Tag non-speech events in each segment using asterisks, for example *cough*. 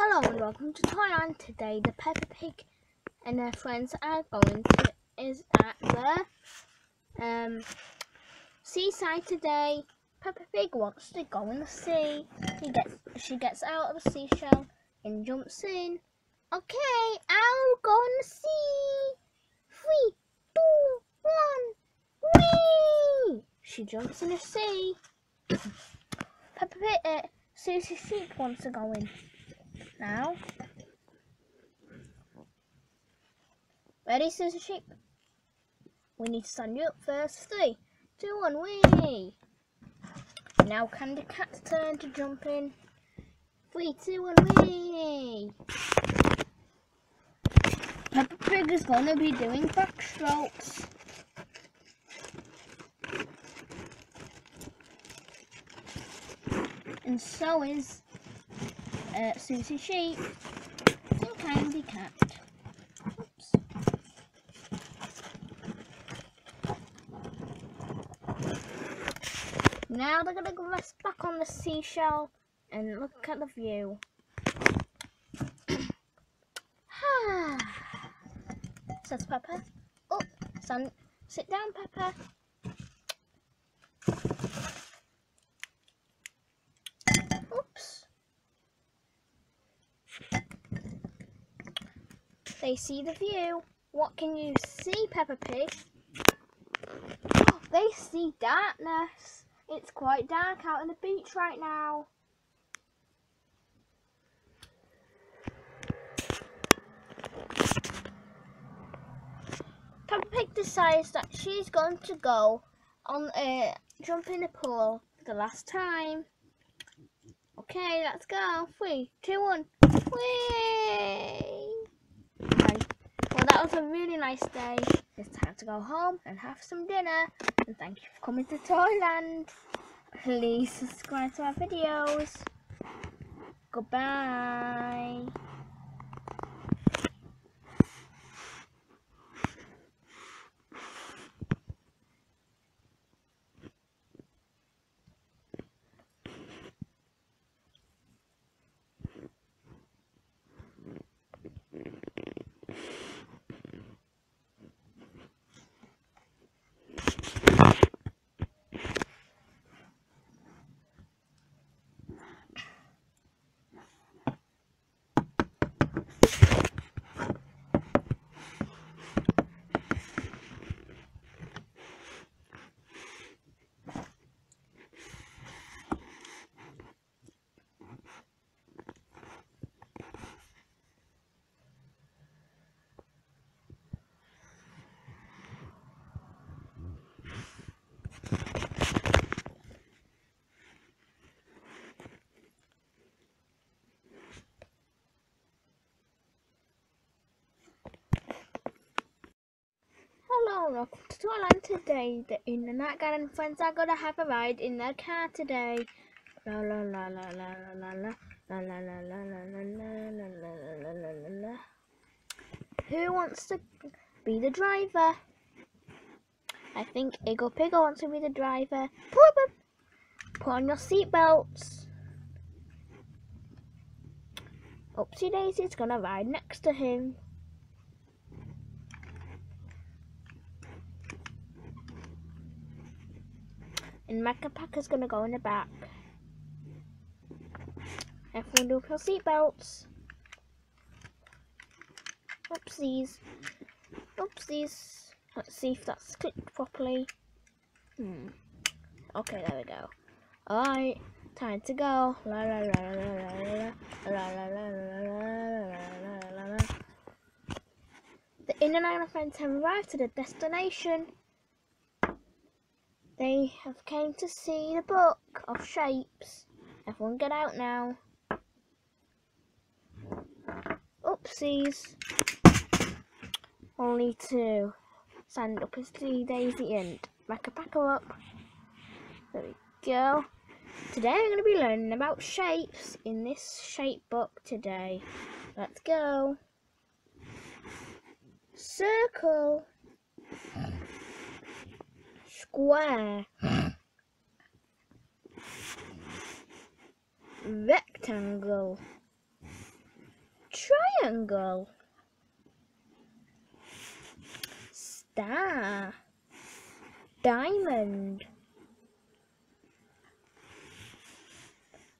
Hello and welcome to Toyland. Today the Peppa Pig and her friends are going to is at the um seaside today. Peppa Pig wants to go in the sea. He gets she gets out of the seashell and jumps in. Okay, I'll go in the sea. Three, two, one, whee! She jumps in the sea. Peppa Pig, uh, Susie Sheep wants to go in now. Ready, Susie Sheep? We need to stand you up first. Three, two, one, wee! Now can the Cat's turn to jump in. Three, two, one, wee! Peppa Pig is to be doing backstrokes. And so is uh, Susie Sheep and Candy Cat. Oops. Now they're gonna rest back on the seashell and look at the view. *sighs* Says Peppa. Oh, son, sit down, Peppa. Oops. They see the view. What can you see, Peppa Pig? they see darkness. It's quite dark out on the beach right now. Peppa Pig decides that she's going to go on a jump in the pool for the last time. Okay, let's go. Three, two, one. Whee! That was a really nice day. It's time to go home and have some dinner. And thank you for coming to Toyland. Please subscribe to our videos. Goodbye. Welcome to Toyland today. The In the Night Garden friends are gonna have a ride in their car today. La la la la la la la la la la la la la la la la la la. Who wants to be the driver? I think Iggle Piggle wants to be the driver. Put, put on your seatbelts. Upsy Daisy's gonna ride next to him. And Makka is gonna go in the back. Everyone do your seatbelts. Oopsies. Oopsies. Let's see if that's clicked properly. Hmm. Okay, there we go. Alright, time to go. La la la la la la la la la la la la The In and Out friends have arrived to the destination. They have came to see the book of shapes. Everyone get out now. Oopsies. Only two. Stand up the daisy and Makka Pakka up. There we go. Today I'm going to be learning about shapes in this shape book today. Let's go. Circle square. Rectangle. Triangle, star, diamond,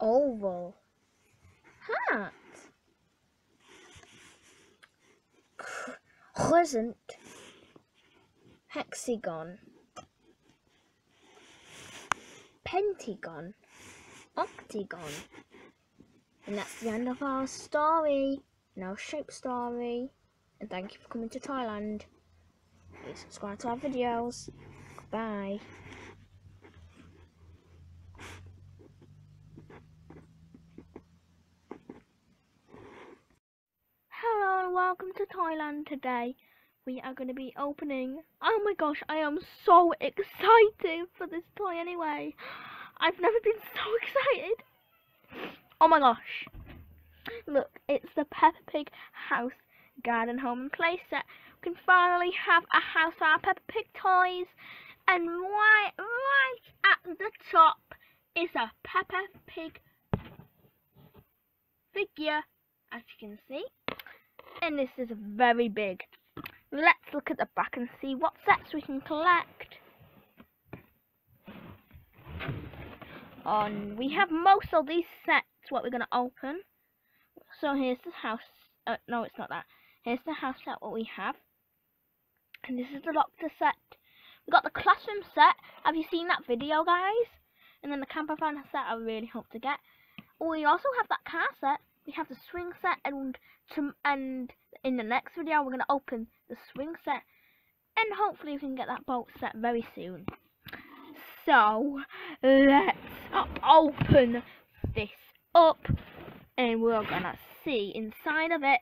oval, heart, crescent, hexagon, pentagon, octagon. And that's the end of our story, and our shape story. And thank you for coming to Toyland. Please subscribe to our videos. Bye. Hello and welcome to Toyland today. We are going to be opening. Oh my gosh, I am so excited for this toy anyway. I've never been *laughs* so excited. Oh my gosh. Look, it's the Peppa Pig house, garden, home and play set. We can finally have a house for our Peppa Pig toys. And right, right at the top is a Peppa Pig figure, as you can see. And this is very big. Let's look at the back and see what sets we can collect. On we have most of these sets what we're going to open. So here's the house. Uh, no, it's not that. Here's the house set what we have. And this is the Doctor set. We got the classroom set. Have you seen that video, guys? And then the camper van set I really hope to get. We also have that car set. We have the swing set and and in the next video we're going to open the swing set. And hopefully we can get that bolt set very soon. So, let's open this up and we're gonna see inside of it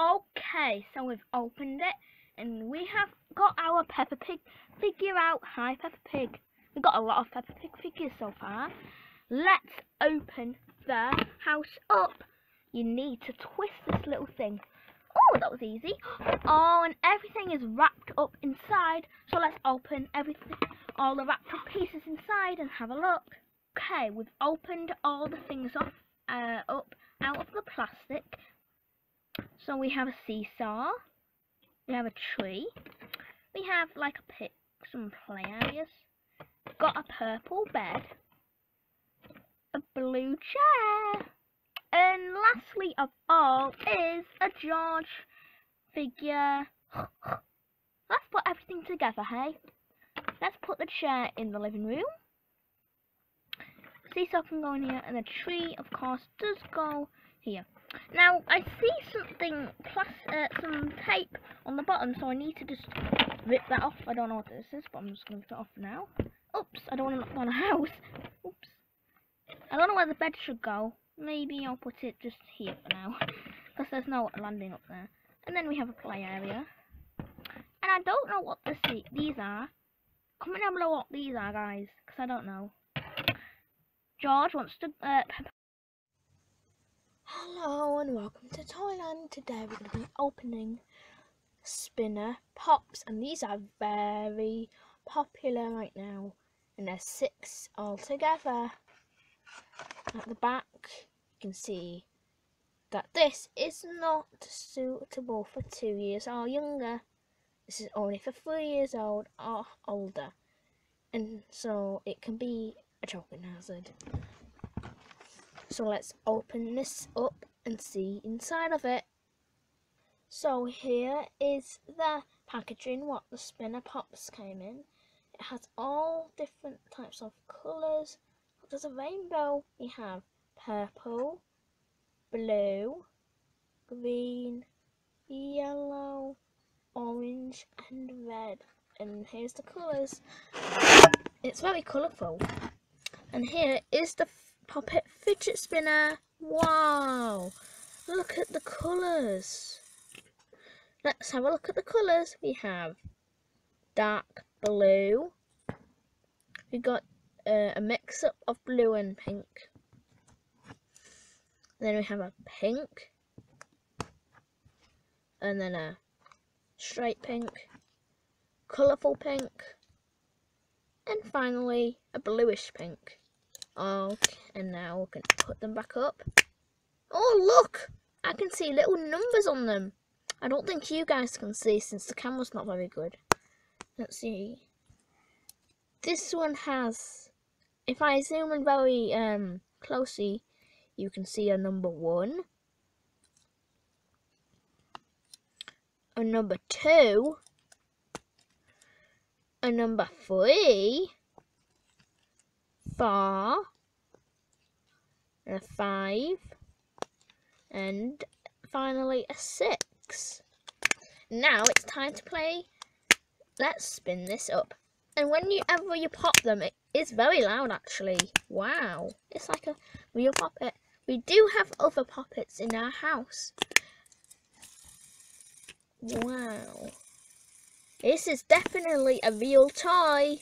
okay so we've opened it and we have got our Peppa Pig figure out hi Peppa Pig we've got a lot of Peppa Pig figures so far let's open the house up you need to twist this little thing Oh, that was easy. Oh, and everything is wrapped up inside. So let's open everything, all the wrapped up pieces inside and have a look. Okay, we've opened all the things off, uh, up out of the plastic. So we have a seesaw. We have a tree. We have like a pick, some play areas. Got a purple bed. A blue chair. And lastly of all is a George figure. Let's put everything together, hey? Let's put the chair in the living room. Seesaw can go in here, and the tree, of course, does go here. Now, I see something, plus uh, some tape on the bottom, so I need to just rip that off. I don't know what this is, but I'm just going to rip it off now. Oops, I don't want to knock down a house. Oops. I don't know where the bed should go. Maybe I'll put it just here for now. Because there's no landing up there. And then we have a play area. And I don't know what the these are. Comment down below what these are, guys. Because I don't know. George wants to... Uh, Hello and welcome to Toyland. Today we're going to be opening spinner pops. And these are very popular right now. And there's six altogether. At the back you can see that this is not suitable for two years or younger. This is only for three years old or older. And so it can be a choking hazard. So let's open this up and see inside of it. So here is the packaging what the spinner pops came in. It has all different types of colours. There's a rainbow. We have purple, blue, green, yellow, orange and red. And here's the colours. It's very colourful. And here is the poppet fidget spinner. Wow! Look at the colours. Let's have a look at the colours. We have dark blue. We got uh, a mix up of blue and pink. Then we have a pink. And then a straight pink. Colourful pink. And finally, a bluish pink. Okay, and now we can put them back up. Oh, look! I can see little numbers on them. I don't think you guys can see since the camera's not very good. Let's see. This one has, if I zoom in very um, closely, you can see a number one. A number two. A number three four, a five, and finally a six. Now it's time to play. Let's spin this up. And whenever you pop them, it is very loud actually. Wow. It's like a real puppet. We do have other puppets in our house. Wow. This is definitely a real toy.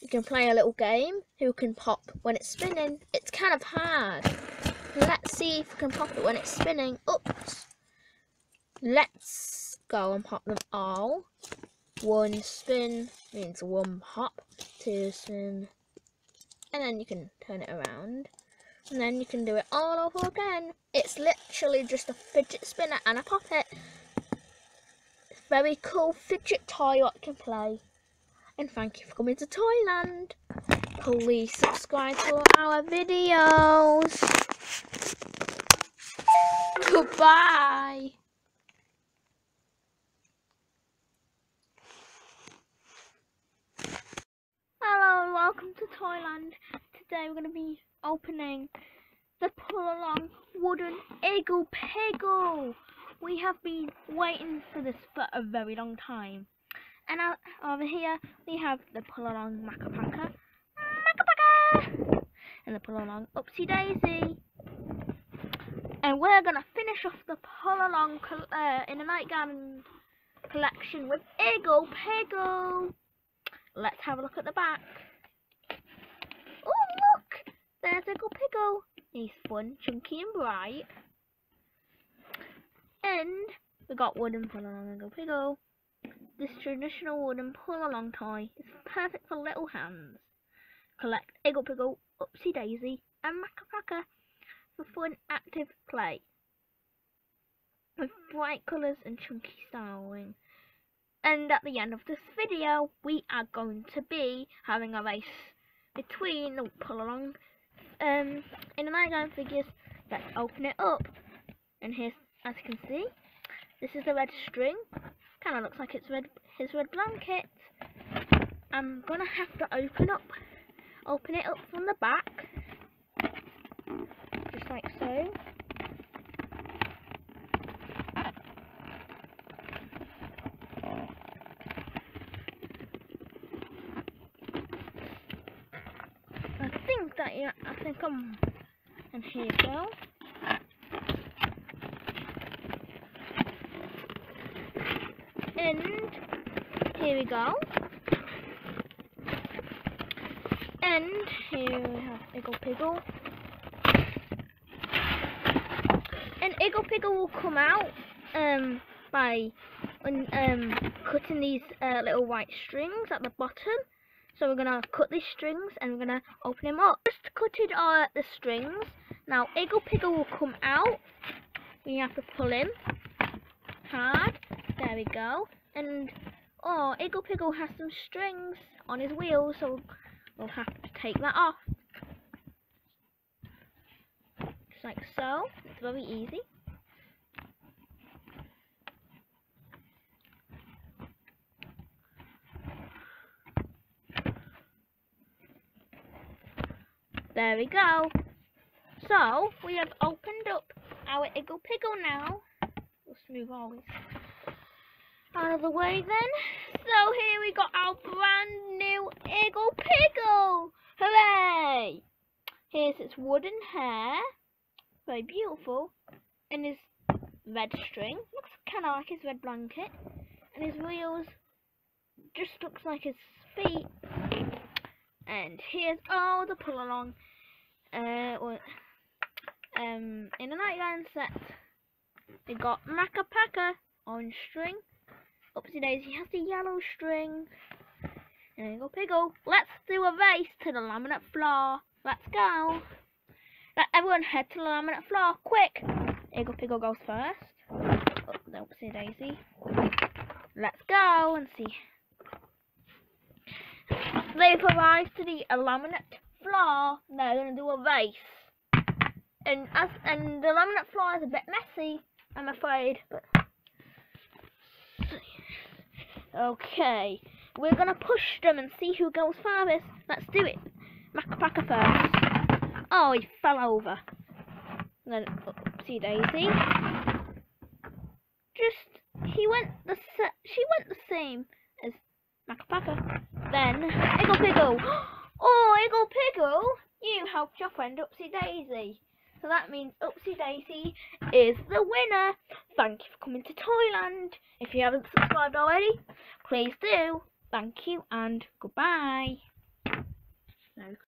You can play a little game. Who can pop when it's spinning? It's kind of hard. Let's see if we can pop it when it's spinning. Oops. Let's go and pop them all. One spin means one pop. Two spin. And then you can turn it around. And then you can do it all over again. It's literally just a fidget spinner and a poppet. Very cool fidget toy what can play and thank you for coming to Toyland. Please subscribe to our videos. Goodbye. Hello and welcome to Toyland. Today we're going to be opening the pull along wooden Iggle Piggle. We have been waiting for this for a very long time. And out, over here we have the pull along Makka Pakka, Makka and the pull along Upsy Daisy. And we're gonna finish off the pull along uh, in a Night Garden collection with Iggle Piggle. Let's have a look at the back. There's Iggle Piggle. He's fun, chunky and bright. And we got wooden pull along Iggle Piggle. This traditional wooden pull-along toy is perfect for little hands. Collect Iggle Piggle, Upsy Daisy and Makka Pakka for fun active play. With bright colours and chunky styling. And at the end of this video, we are going to be having a race between the pull-along um, in the Night Garden figures. Let's open it up. And here's, as you can see, this is the red string Kind of looks like it's red, his red blanket. I'm gonna have to open up, open it up from the back, just like so. I think that yeah, I and here you go. and here we go. And here we have Iggle Piggle. And Iggle Piggle will come out um, by um, cutting these uh, little white strings at the bottom. So we're to cut these strings and we're to open them up. Just cutted uh, the strings. Now Iggle Piggle will come out. We have to pull him hard. There we go. And, oh, Iggle Piggle has some strings on his wheels, so we'll have to take that off. Just like so. It's very easy. There we go. So, we have opened up our Iggle Piggle now. We'll move this out of the way then. So here we got our brand new Iggle Piggle. Hooray! Here's its wooden hair. Very beautiful. And his red string. Looks kind of like his red blanket. And his wheels just looks like his feet. And here's all the pull along. Uh, um, in a Night Garden set, we got Makka Pakka on string Upsy Daisy has the yellow string. And go Piggle. Let's do a race to the laminate floor. Let's go. Let everyone head to the laminate floor, quick. Iggle Piggle goes first. Oh, nope, see Daisy. Let's go and see. They've arrived to the laminate floor. They're gonna do a race. And as and the laminate floor is a bit messy, I'm afraid. But okay, we're gonna push them and see who goes farthest. Let's do it. Makka Pakka first. Oh, he fell over. then oh, Upsy Daisy. Just he went the she went the same as Makka Pakka. Then Iggle Piggle. *gasps* Oh, Oh, Iggle Piggle, you helped your friend Upsy Daisy. So that means Upsy Daisy is the winner. Thank you for coming to Toyland. If you haven't subscribed already, please do. Thank you and goodbye.